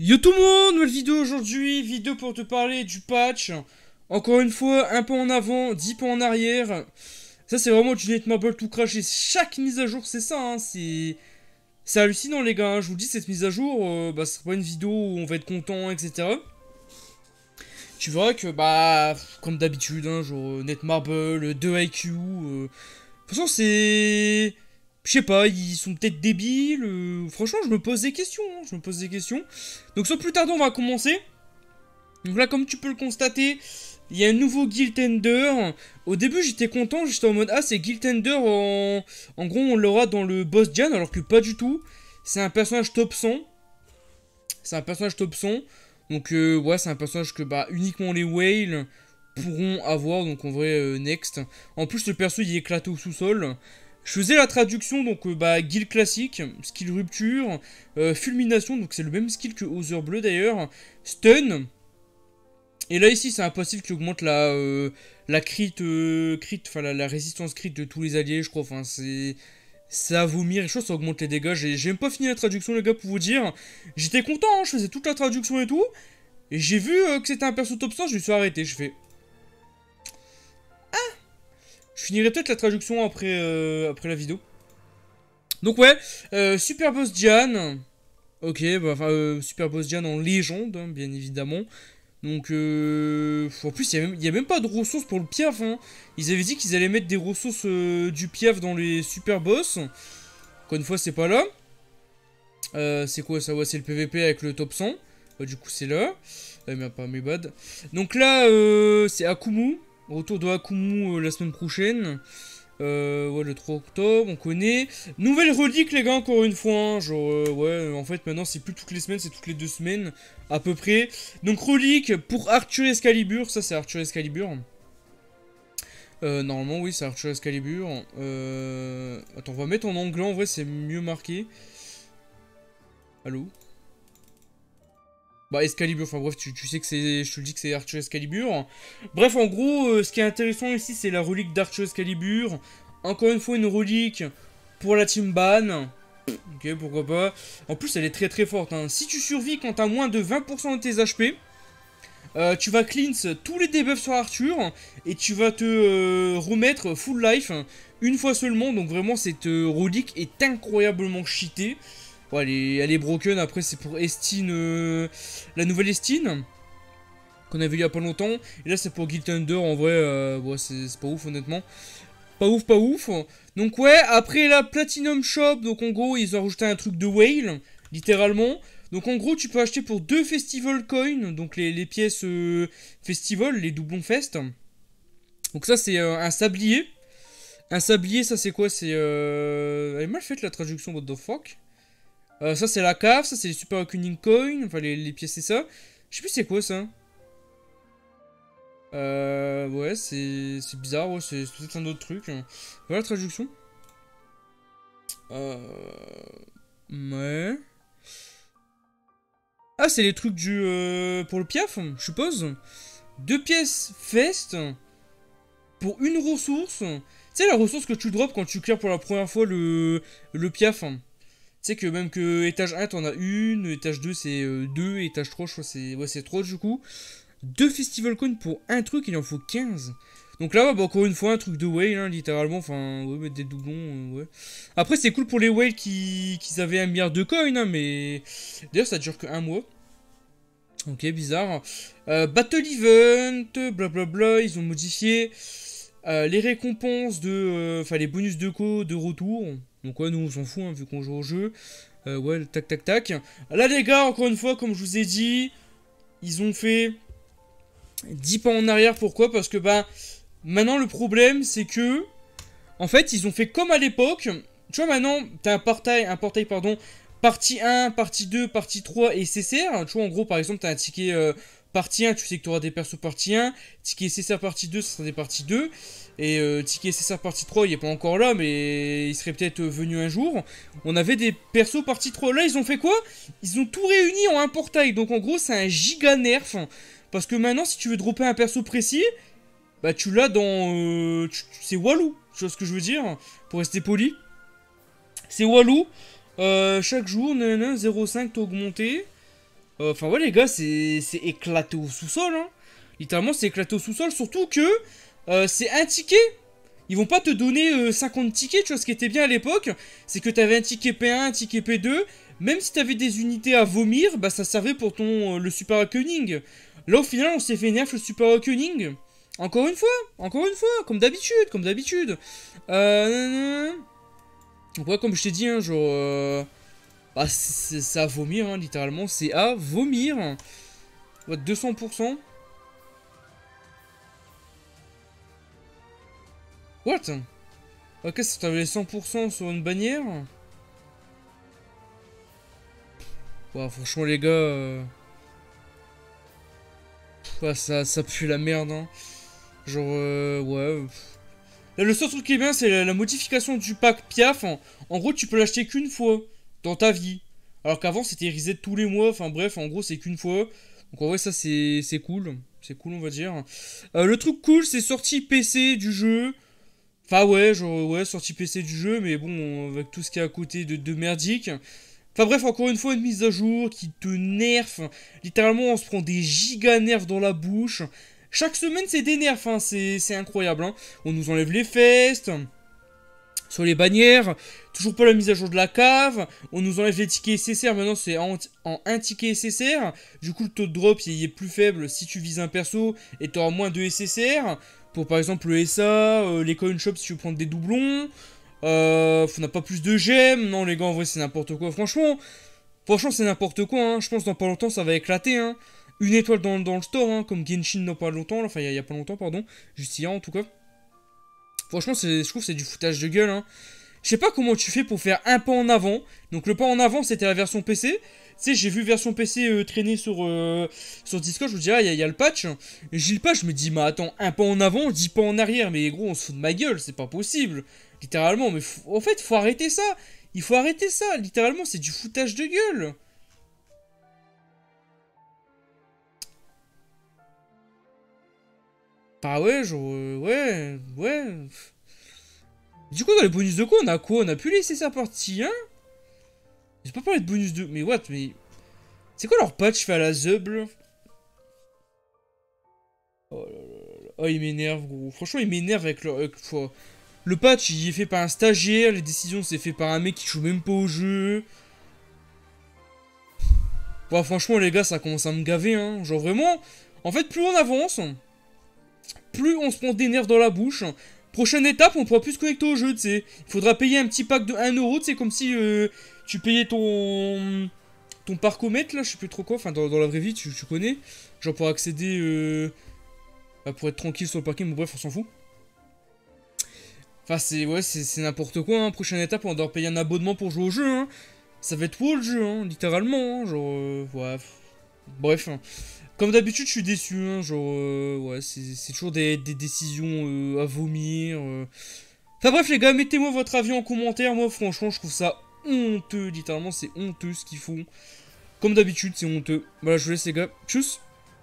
Yo tout le monde, nouvelle vidéo aujourd'hui, vidéo pour te parler du patch. Encore une fois, un peu en avant, 10 pas en arrière. Ça c'est vraiment du Netmarble tout crash et chaque mise à jour c'est ça, hein, c'est... Hallucinant les gars, hein. je vous dis cette mise à jour, euh, bah ce sera pas une vidéo où on va être content, etc. Tu verras que bah, comme d'habitude, hein, genre Netmarble, 2 IQ, euh... de toute façon c'est... Je sais pas, ils sont peut-être débiles. euh, Franchement, je me pose des questions. hein, je me pose des questions. Donc, sans plus tarder, on va commencer. Donc là, comme tu peux le constater, il y a un nouveau Guild Tender. Au début, j'étais content. J'étais en mode Ah, c'est Guild Tender. En... gros, on l'aura dans le boss Jan. Alors que pas du tout. C'est un personnage top 100. C'est un personnage top 100. Donc, euh, ouais, c'est un personnage que bah, uniquement les whales pourront avoir. Donc, en vrai, euh, next. En plus, le perso il éclaté au sous-sol. Je faisais la traduction, donc euh, bah, guild classique, skill rupture, euh, fulmination, donc c'est le même skill que Other Bleu d'ailleurs, stun. Et là ici c'est un passif qui augmente la, euh, la crit, crit, enfin la, résistance crit de tous les alliés, je crois, enfin c'est... Ça vomir, et que ça augmente les dégâts, j'ai j'ai même pas fini la traduction les gars pour vous dire. J'étais content, hein, je faisais toute la traduction et tout, et j'ai vu que c'était un perso top 100, je me suis arrêté, je fais... Je finirai peut-être la traduction après, euh, après la vidéo. Donc ouais, euh, Super Boss Diane. Ok, bah, euh, Super Boss Diane en légende, hein, bien évidemment. Donc, euh, en plus, il n'y a, même pas de ressources pour le piaf. Hein. Ils avaient dit qu'ils allaient mettre des ressources euh, du piaf dans les Super Boss. Encore une fois, c'est pas là. Euh, c'est quoi ça? Ouais, c'est le PVP avec le top 100. Bah, du coup, c'est là. Euh, mais pas mes bad. Donc là, c'est Akumu. Retour de Akumu euh, la semaine prochaine. Euh, ouais, le 3 octobre, on connaît. Nouvelle relique, les gars, encore une fois. hein, genre, euh, ouais, en fait, maintenant, c'est plus toutes les semaines, c'est toutes les deux semaines, à peu près. Donc, relique pour Arthur Excalibur. Ça, c'est Arthur Excalibur. Euh, normalement, oui, c'est Arthur Excalibur. Euh... Attends, on va mettre en anglais, en vrai, c'est mieux marqué. Allô? Bah Excalibur, enfin bref, tu, sais que c'est, je te le dis que c'est Archer Excalibur. Bref, en gros, euh, ce qui est intéressant ici, c'est la relique d'Archer Excalibur. Encore une fois, une relique pour la team ban. Ok, pourquoi pas. En plus, elle est très très forte. hein. Si tu survis quand t'as moins de 20% de tes HP, euh, tu vas cleanse tous les debuffs sur Arthur et tu vas te euh, remettre full life une fois seulement. Donc vraiment, cette relique est incroyablement cheatée. Bon, elle, est, broken. Après, c'est pour Estine, euh, la nouvelle Estine. Qu'on a vu il y a pas longtemps. Et là, c'est pour Guild Thunder. En vrai, euh, ouais, c'est pas ouf, honnêtement. Pas ouf, pas ouf. Donc, ouais, après la Platinum Shop. Donc, en gros, ils ont rajouté un truc de whale. Littéralement. Donc, en gros, tu peux acheter pour deux Festival Coins. Donc, les, pièces euh, Festival, les doublons Fest. Donc, ça, c'est un sablier. Un sablier, ça, c'est quoi? C'est. Elle est mal faite la traduction, what the fuck? Euh, ça c'est la cave, ça c'est les super Awakening Coin, enfin les, pièces c'est ça. Je sais plus c'est quoi ça. Euh, ouais, c'est bizarre, c'est peut-être un autre truc. Voilà la traduction. Euh, ouais. Ah, c'est les trucs du euh, pour le piaf, je suppose. Deux pièces fest pour une ressource. Tu sais la ressource que tu drops quand tu clears pour la première fois le le piaf. Sais que même que étage 1 t'en as une, étage 2 c'est 2, étage 3 je crois c'est ouais, c'est 3 du coup. Deux festival coins pour un truc, il en faut 15. Donc là, bah, encore une fois, un truc de whale, hein, littéralement, enfin, ouais, mettre des doublons, euh, ouais. Après, c'est cool pour les whales qui, qui avaient un milliard de coins, hein, mais... D'ailleurs, ça dure que un mois. Ok, bizarre. Euh, Battle Event, blablabla, ils ont modifié euh, les récompenses de... euh, Enfin, les bonus de co de retour. Donc ouais, nous on s'en fout, hein, vu qu'on joue au jeu. Euh, ouais, tac tac tac. Là les gars, encore une fois, comme je vous ai dit, ils ont fait 10 pas en arrière. Pourquoi? Parce que bah, maintenant le problème c'est que, en fait, ils ont fait comme à l'époque. Tu vois, maintenant, t'as un portail, un portail, pardon, partie 1, partie 2, partie 3 et CCR. Tu vois, en gros, par exemple, t'as un ticket euh, partie 1, tu sais que tu auras des persos partie 1. Ticket CCR partie 2, ça sera des parties 2. Et euh, Ticket CCR partie 3, il est pas encore là, mais il serait peut-être euh, venu un jour. On avait des persos partie 3. Là, ils ont fait quoi? Ils ont tout réuni en un portail. Donc en gros, c'est un giga nerf. Parce que maintenant, si tu veux dropper un perso précis, bah tu l'as dans... euh, c'est Walou. Tu vois ce que je veux dire? Pour rester poli. C'est Walou. Euh, chaque jour, nanana, 0,5 t'as augmenté. Euh, Enfin, ouais, les gars, c'est éclaté au sous-sol, hein. Littéralement, c'est éclaté au sous-sol, surtout que euh, c'est un ticket. Ils vont pas te donner euh, 50 tickets, tu vois, ce qui était bien à l'époque, c'est que t'avais un ticket P1, un ticket P2, même si t'avais des unités à vomir, bah ça servait pour ton euh, le Super Awakening. Là, au final, on s'est fait nerf le Super Awakening. Encore une fois, encore une fois, comme d'habitude, comme d'habitude. Euh... Ouais, comme je t'ai dit, hein, genre... Bah, c'est c'est à vomir, hein, littéralement, c'est à vomir. Ouais, 200%. What? Ok, ça t'avait les 100% sur une bannière? Ouais, franchement, les gars... euh, ça, ça pue la merde, hein. Genre, euh, ouais... Là, le seul truc qui est bien, c'est la, modification du pack Piaf. En, en gros, tu peux l'acheter qu'une fois dans ta vie. Alors qu'avant, c'était reset tous les mois. Enfin, bref, en gros, c'est qu'une fois. Donc, en vrai, ça, c'est cool. C'est cool, on va dire. Euh, le truc cool, c'est sortie PC du jeu. Enfin, ouais, genre, ouais, sortie PC du jeu. Mais bon, avec tout ce qui est à côté de, merdique. Enfin bref, encore une fois, une mise à jour qui te nerf. Littéralement, on se prend des giga nerfs dans la bouche. Chaque semaine, c'est des nerfs, hein. c'est c'est incroyable. Hein. On nous enlève les festes. Sur les bannières, toujours pas la mise à jour de la cave. On nous enlève les tickets SSR, maintenant c'est en, un ticket SSR. Du coup, le taux de drop il est plus faible si tu vises un perso et tu auras moins de SSR. Pour par exemple le SA, euh, les coin shops si tu veux prendre des doublons. Euh, on n'a pas plus de gemmes. Non, les gars, en vrai, c'est n'importe quoi. Franchement, franchement, c'est n'importe quoi. hein. Je pense que dans pas longtemps, ça va éclater. Hein. Une étoile dans, dans le store, hein, comme Genshin dans pas longtemps. Enfin, il y, y a pas longtemps, pardon. Juste hier, en tout cas. Franchement, je trouve c'est du foutage de gueule. Hein. Je sais pas comment tu fais pour faire un pas en avant. Donc, le pas en avant, c'était la version PC. Tu sais, j'ai vu version PC euh, traîner sur, euh, sur Discord. Je me dis, ah, il y, a- le patch. J'ai le patch, je me dis, mais attends, un pas en avant, dix pas en arrière. Mais gros, on se fout de ma gueule, c'est pas possible. Littéralement, mais en fait, faut arrêter ça. Il faut arrêter ça. Littéralement, c'est du foutage de gueule. Bah ouais, genre, ouais, ouais. Du coup, dans les bonus de quoi? On a quoi? On a pu laisser sa partie 1 J'ai pas parlé de bonus de... Mais what Mais... C'est quoi leur patch fait à la Zeuble Oh là là là. Oh, il m'énerve, gros. Franchement, il m'énerve avec leur... Le patch, il est fait par un stagiaire. Les décisions, c'est fait par un mec qui joue même pas au jeu. Bon, franchement, les gars, ça commence à me gaver, hein. Genre, vraiment... En fait, plus on avance, plus on se prend des nerfs dans la bouche. Prochaine étape, on pourra plus se connecter au jeu, tu sais. Il faudra payer un petit pack de 1€, tu sais, comme si euh, tu payais ton ton parcomètre, là, je sais plus trop quoi, enfin, dans, la vraie vie, tu, connais. Genre pour accéder, euh, bah, pour être tranquille sur le parking, mais bref, on s'en fout. Enfin, c'est, ouais, c'est n'importe quoi, hein. Prochaine étape, on doit payer un abonnement pour jouer au jeu, hein. Ça va être beau, le jeu, hein, littéralement, hein, genre, euh. Bref, hein. Comme d'habitude, je suis déçu, hein, genre, euh, ouais, c'est toujours des, des décisions euh, à vomir. euh. Enfin bref, les gars, mettez-moi votre avis en commentaire. Moi, franchement, je trouve ça honteux, littéralement, c'est honteux ce qu'ils font. Comme d'habitude, c'est honteux. Voilà, je vous laisse, les gars. Tchuss